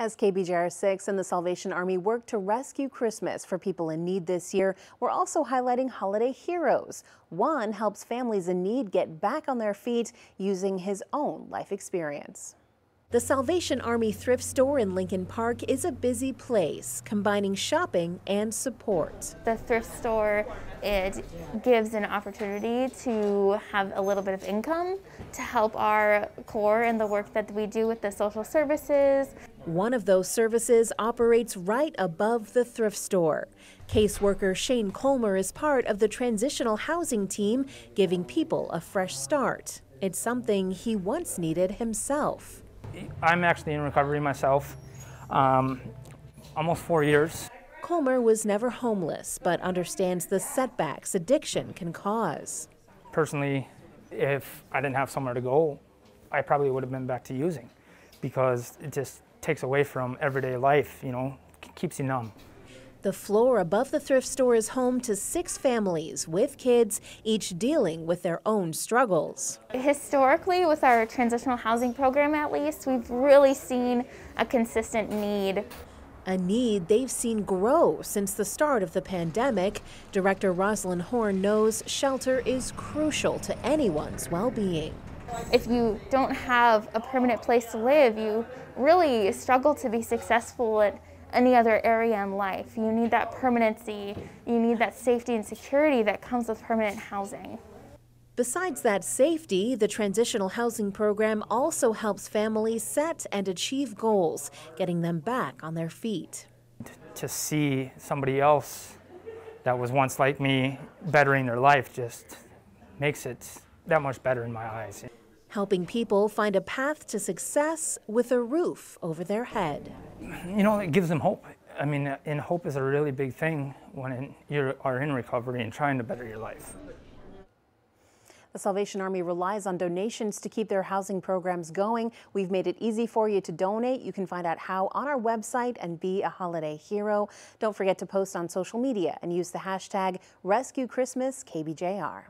As KBJR 6 and the Salvation Army work to rescue Christmas for people in need this year, we're also highlighting holiday heroes. One helps families in need get back on their feet using his own life experience. The Salvation Army thrift store in Lincoln Park is a busy place, combining shopping and support. The thrift store, it gives an opportunity to have a little bit of income to help our corps and the work that we do with the social services. One of those services operates right above the thrift store. Caseworker Shane Colmer is part of the transitional housing team, giving people a fresh start. It's something he once needed himself. I'm actually in recovery myself, um, almost four years. Colmer was never homeless, but understands the setbacks addiction can cause. Personally, if I didn't have somewhere to go, I probably would have been back to using because it just takes away from everyday life, you know, keeps you numb. The floor above the thrift store is home to six families with kids, each dealing with their own struggles. Historically, with our transitional housing program at least, we've really seen a consistent need. A need they've seen grow since the start of the pandemic. Director Rosalind Horn knows shelter is crucial to anyone's well being. If you don't have a permanent place to live, you really struggle to be successful at any other area in life. You need that permanency, you need that safety and security that comes with permanent housing. Besides that safety, the transitional housing program also helps families set and achieve goals, getting them back on their feet. To see somebody else that was once like me bettering their life just makes it that much better in my eyes helping people find a path to success with a roof over their head. You know, it gives them hope. I mean, and hope is a really big thing when you are in recovery and trying to better your life. The Salvation Army relies on donations to keep their housing programs going. We've made it easy for you to donate. You can find out how on our website and be a holiday hero. Don't forget to post on social media and use the hashtag RescueChristmasKBJR.